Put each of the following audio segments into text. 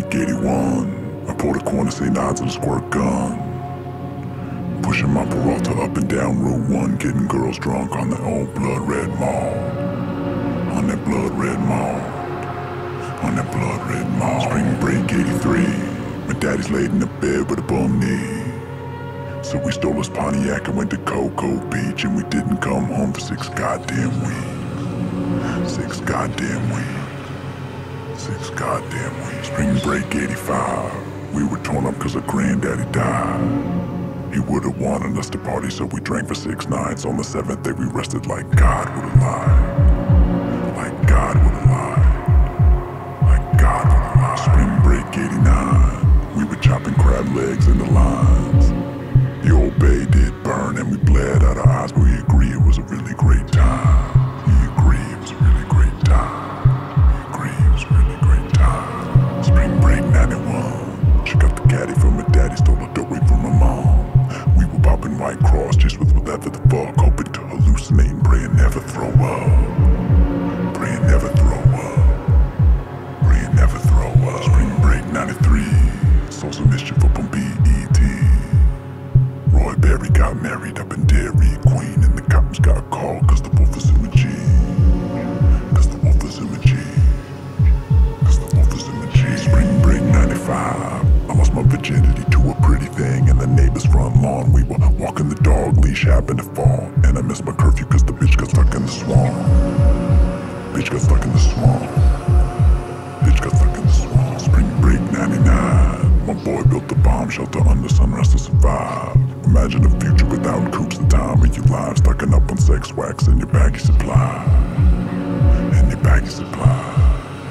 break 81. I pulled a corner, say nods and squirt gun. Pushing my Peralta up and down Route 1, getting girls drunk on the old blood red mall. On that blood red mall. On that blood red mall. Spring break 83. My daddy's laid in the bed with a bum knee. So we stole his Pontiac and went to Cocoa Beach, and we didn't come home for six goddamn weeks. Six goddamn weeks. Six goddamn weeks. Spring break 85. We were torn up because our granddaddy died. He would have wanted us to party, so we drank for six nights. On the seventh day, we rested like God would have lied. Like God would Berry got married up in Dairy Queen, and the cops got called cause the wolf is in the G. Cause the wolf is in the G. Cause the wolf is in the G. Spring break 95. I lost my virginity to a pretty thing in the neighbor's front lawn. We were walking the dog, leash happened to fall. And I missed my curfew cause the bitch got stuck in the swamp. Bitch got stuck in the swamp. Bitch got stuck in the swamp. Spring break 99. My boy built a bomb shelter under sunrise to survive. Imagine a future without coops and time and your life stocking up on sex wax and your baggy supply. And your baggy supply.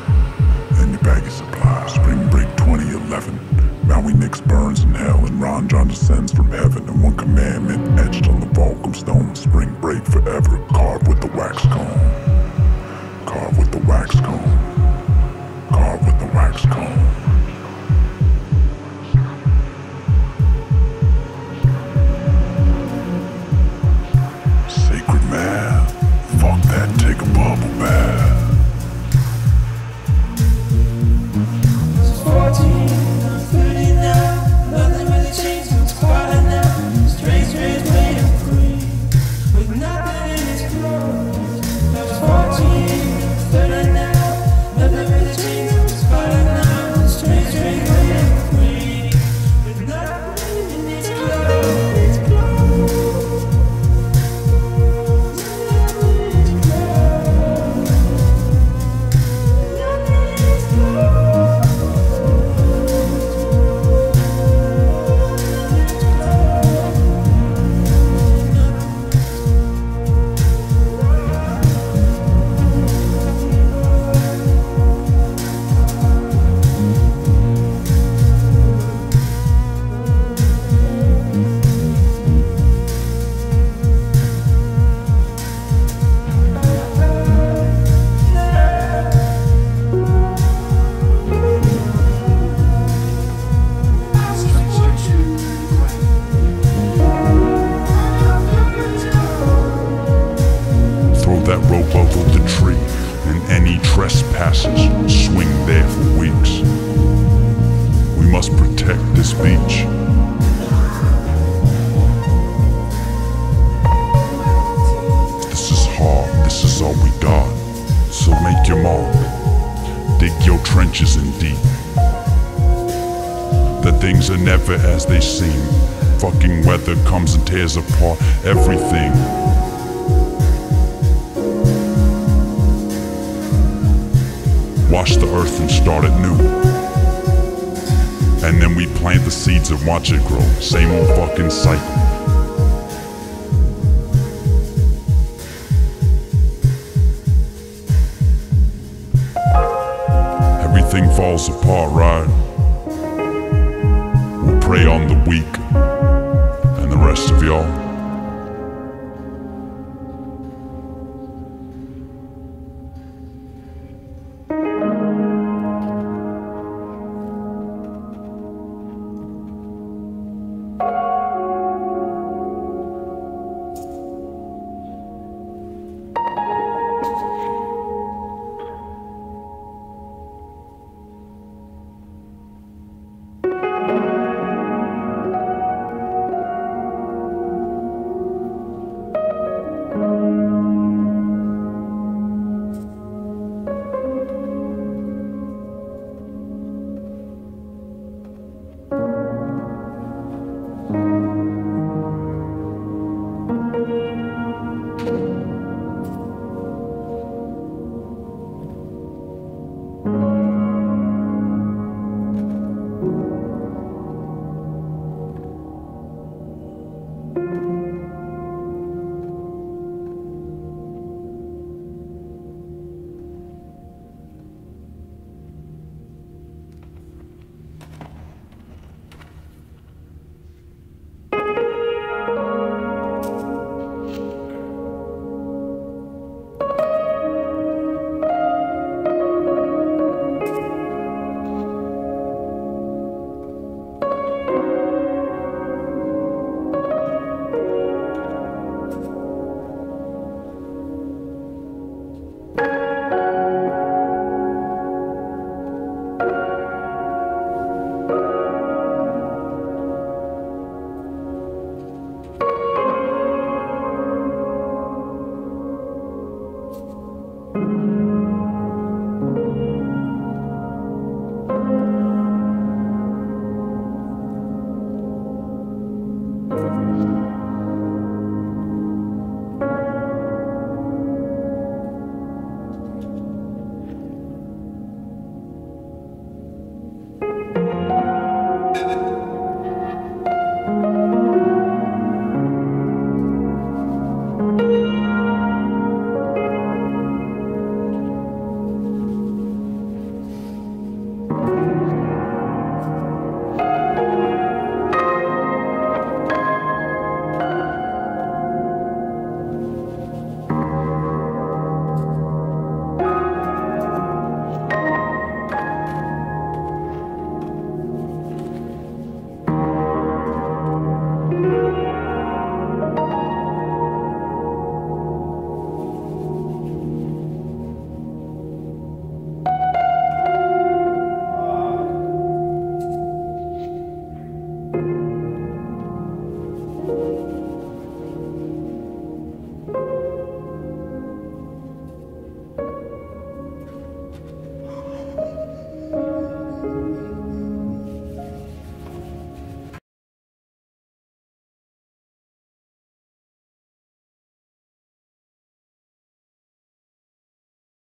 And your baggy supply. Spring break 2011. Maui Nix burns in hell and Ron Jon descends from heaven. And one commandment etched on the Vulcan stone. Spring break forever, carved with the wax cone. Bubble bath. Trespassers swing there for weeks. We must protect this beach. This is hard, this is all we got. So make your mark, dig your trenches in deep. The things are never as they seem. Fucking weather comes and tears apart everything. Wash the earth and start it new. And then we plant the seeds and watch it grow. Same old fucking cycle. Everything falls apart, right? We'll prey on the weak and the rest of y'all.